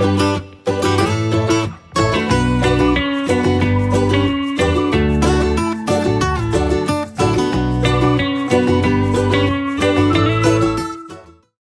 you